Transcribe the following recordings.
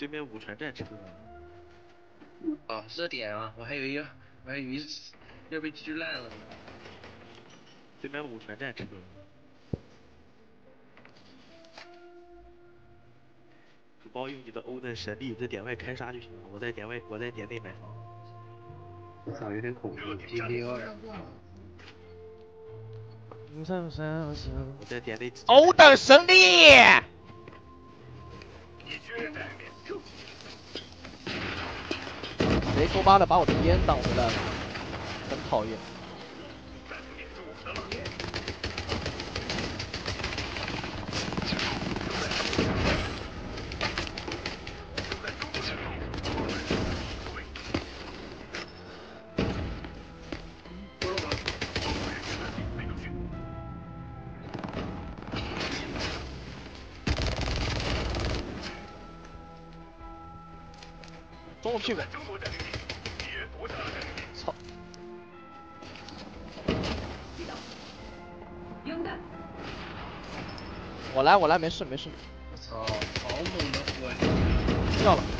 对面五船战车。哦，热点啊！我还以为要，我还以为要被狙烂了呢。对面五船战车。主包用你的欧的神力在点外开杀就行了，我在点外，我在点内买房。我操，有点恐怖，GTA 二。我在点内。欧登神力。谁勾八的把我的烟挡回来了，很讨厌。我来，我来，没事，没事。我操，好猛的火力！掉了。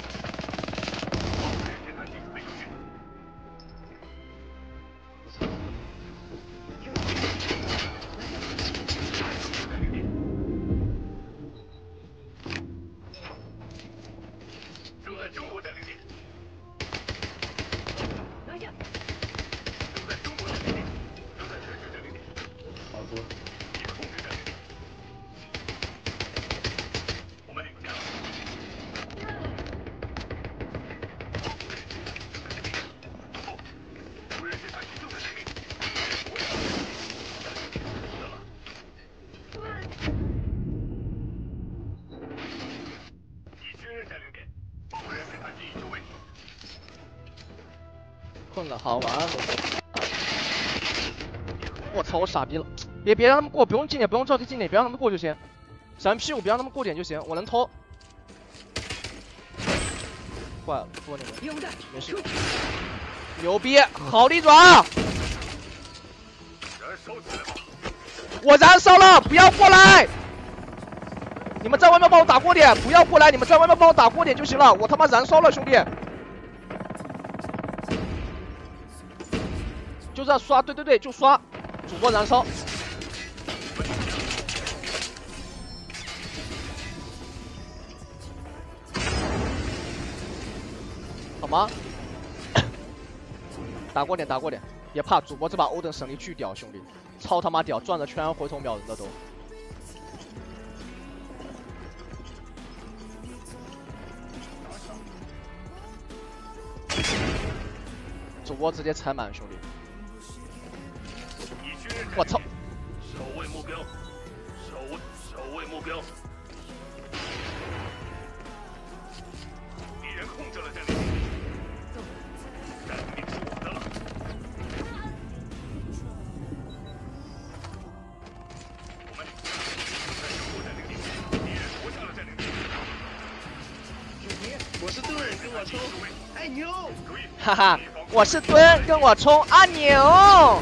好玩。我操，我傻逼了！别别让他们过，不用近点，不用着急近点，别让他们过就行。闪屁股，别让他们过点就行，我能偷。坏了，过你们，没事。牛逼，好利爪！我燃烧了，不要过来！你们在外面帮我打过点，不要过来，你们在外面帮我打过点就行了。我他妈燃烧了，兄弟！就这样刷，对对对，就刷，主播燃烧。好吗？打过点，打过点，别怕，主播这把欧登神力巨屌，兄弟，超他妈屌，转着圈回头秒人的都。主播直接踩满，兄弟。我操！守卫目标，守守卫目标。敌人控制了这里，占领是我的了。我们在中国占领地，敌人夺下了占领地。我是盾，跟我冲！哎牛！哈哈，我是蹲，跟我冲啊牛！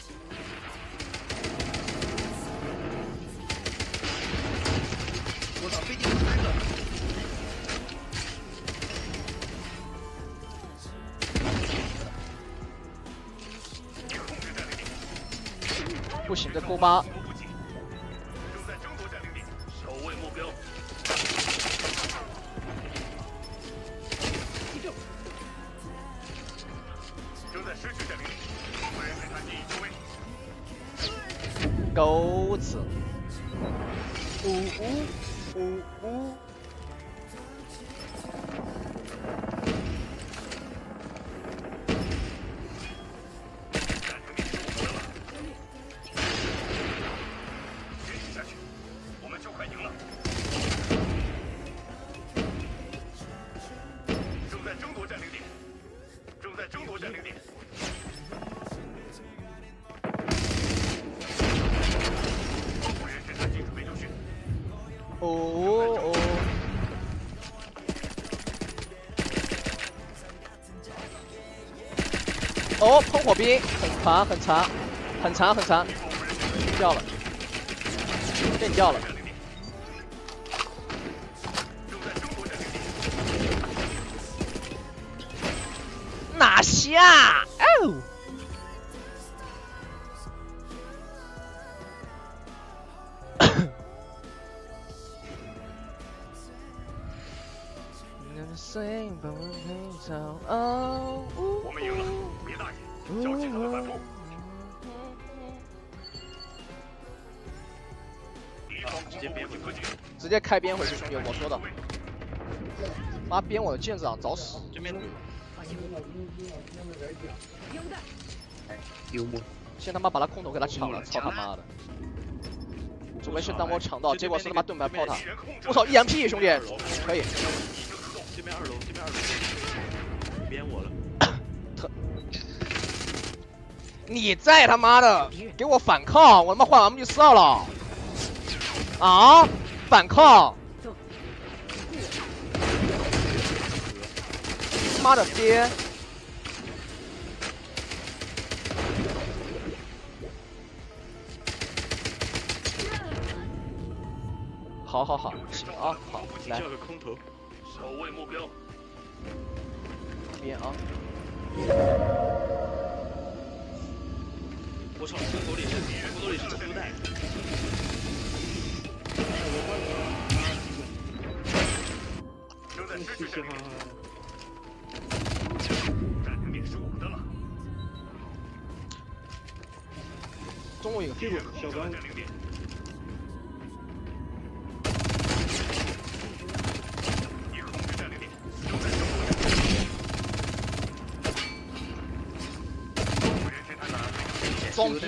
不行的锅巴在狗子。呜呜呜呜。哦，喷火兵，很长很长，很长很长，掉了，变掉了。拿下！哦。直接开边回去，兄弟，我说的。妈编我的剑长找死！这边幽默。先他妈把他空投给他抢了，操他妈的！准备去当我抢到，结果是他妈盾牌炮塔。我操，EMP 兄弟，可以。这边二楼，这边二楼，编我了。你在他妈的给我反抗！我他妈换 M G 四二了。啊！反抗！妈的爹！好好好，行啊，好，来个空投，守卫目标。边啊，我操，空投里是空投里是珍珠正在失去占领点。占领点是我的了。中路一个，敌人控制了占领点。已控制占领点，正在争夺占领点。无人侦察机，装逼！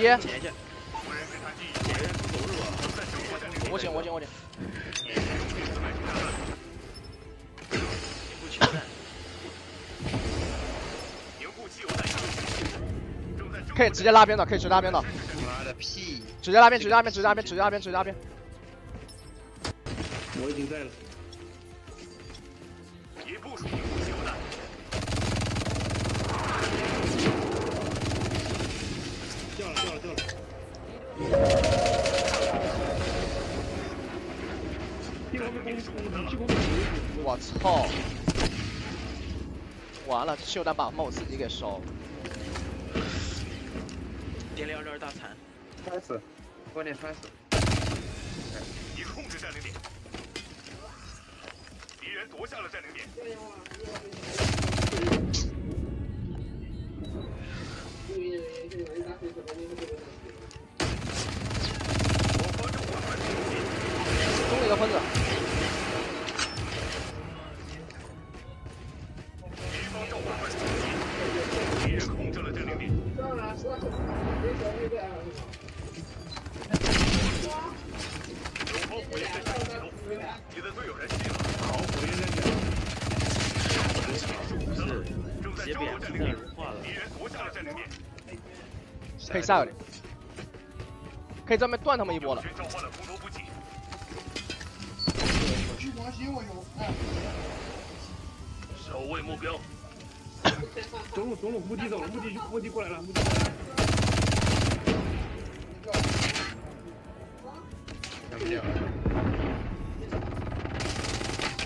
正在争夺可以直接拉边的，可以直接拉边的，妈的屁！直接拉边，直接拉边，直接拉边，直接拉边，直接拉边。我已经在了。已部署凝固汽油弹。掉了掉了掉了。我操！完了，秀蛋把帽自己给烧了。点两二大残，摔死，关键摔死。你控制占领点，敌人夺下了占领点。可以下个点，可以这边断他们一波了。军召唤了空投补给，守卫目标。中路中路无敌走了，无敌无敌过来了，无敌过来了。干不掉。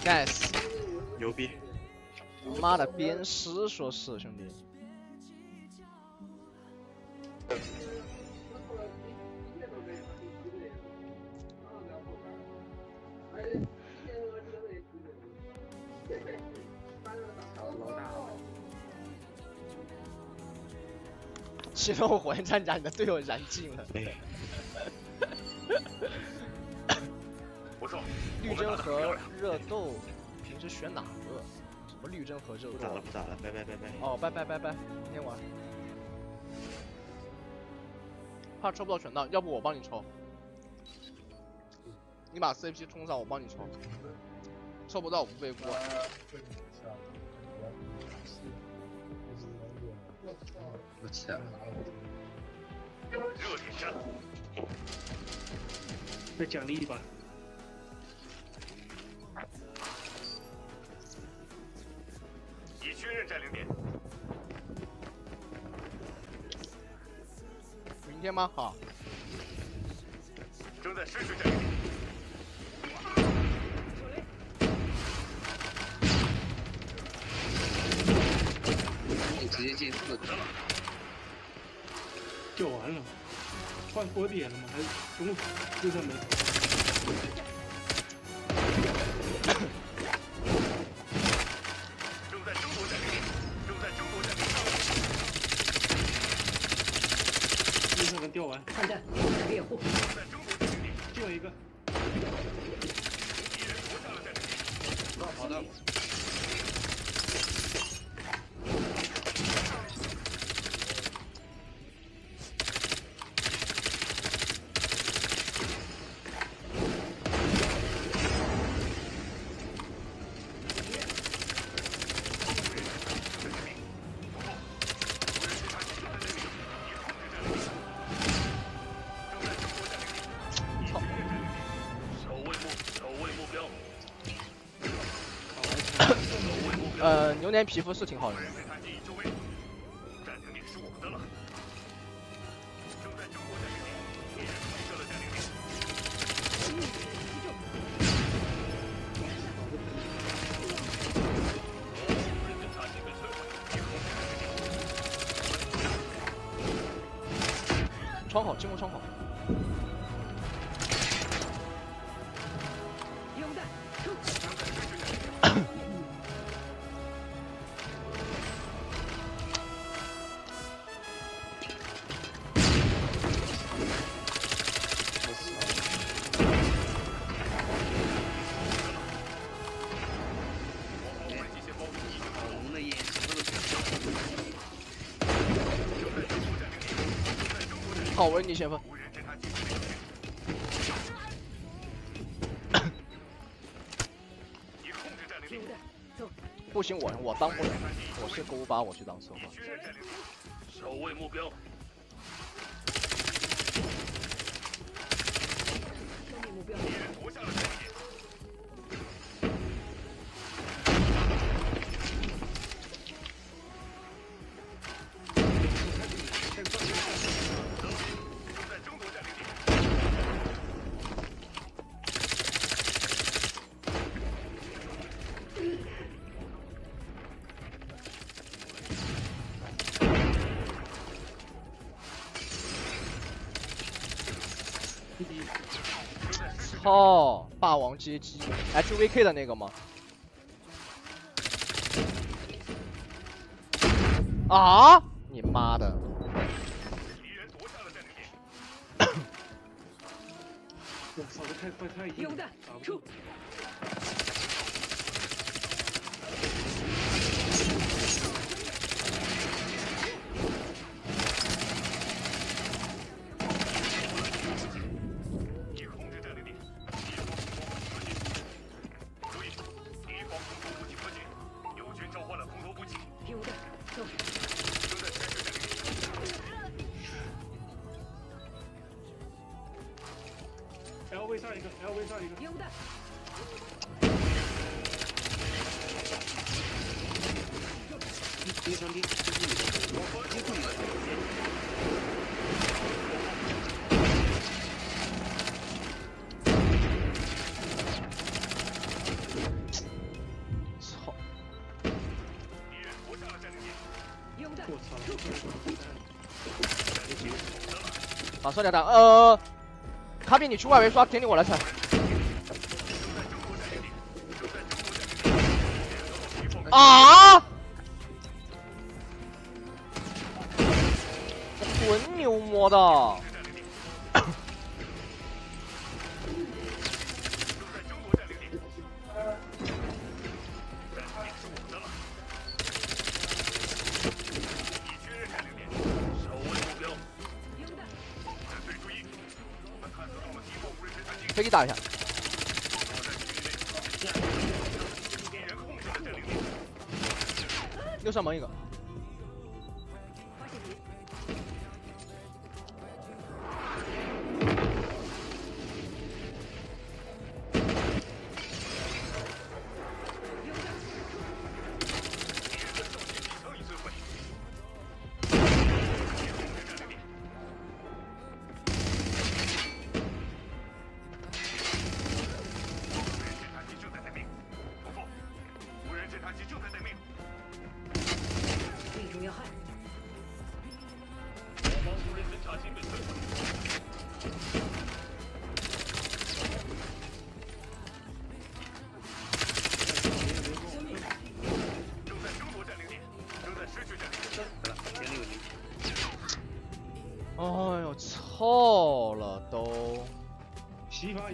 Guys，牛逼！妈的鞭尸说是兄弟。启动火焰战甲，你的队友燃尽了。哎，不错，绿针和热豆平时选哪个？什么绿针和热豆不打了？不打了，拜拜拜拜。哦，拜拜拜拜，明天玩。怕抽不到选档，要不我帮你抽。你把 CP 冲上，我帮你抽。抽不到我不背锅。我起来了，热点战，再奖励一把。已确认占领点，明天吗？好。正在失去占领直接进四个。叫完了，换锅底了吗？还是中午就在门口被摧毁，敌控制占领点。窗口，进攻窗口。你先锋。不行，我我当不了，我是勾八，我去当策划。守卫目标。消灭目标，操，霸王街机，HVK 的那个吗？啊！你妈的！敌人夺下了占领点。我操，这太快太硬了，打不冲住！！操！敌人夺下了占领点。用弹，我操，这个把射掉弹，呃，卡比你去外围刷，田里我来踩。啊！我的。可以飞机打一下。右又上门一个。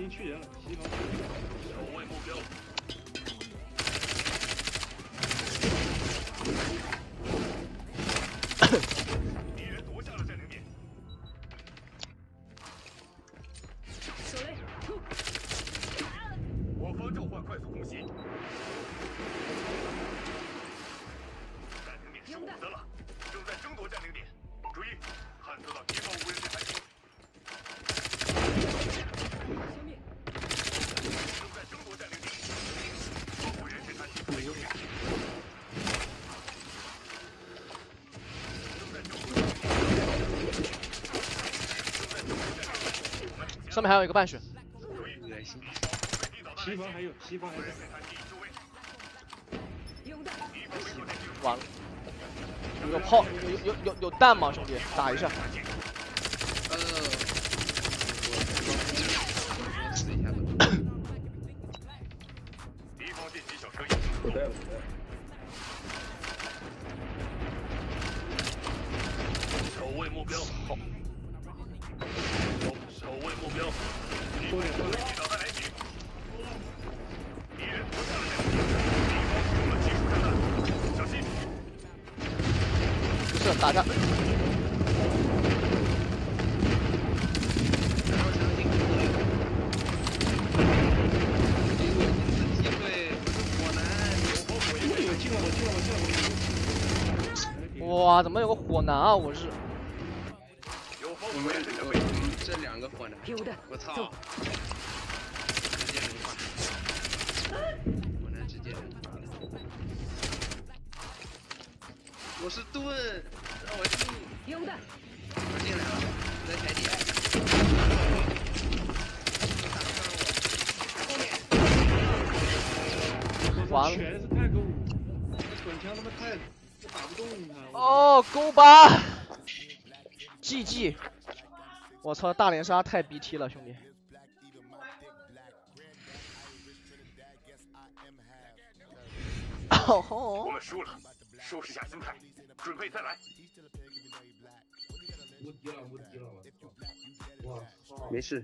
已经去年了，西方守卫目标。上面还有一个半血。恶心。西方还有，西方还有。完了。有炮，有有有有弹吗，兄弟？打一下。打他火男有火进了我进了我进了哇怎么有个火男啊我日有这两个火男。我操。让我。用。完了！哦，勾八，GG！我操，大连杀太 BT 了，兄弟！我们输了，收拾下心态。准备再来。无敌了无敌了哇没事。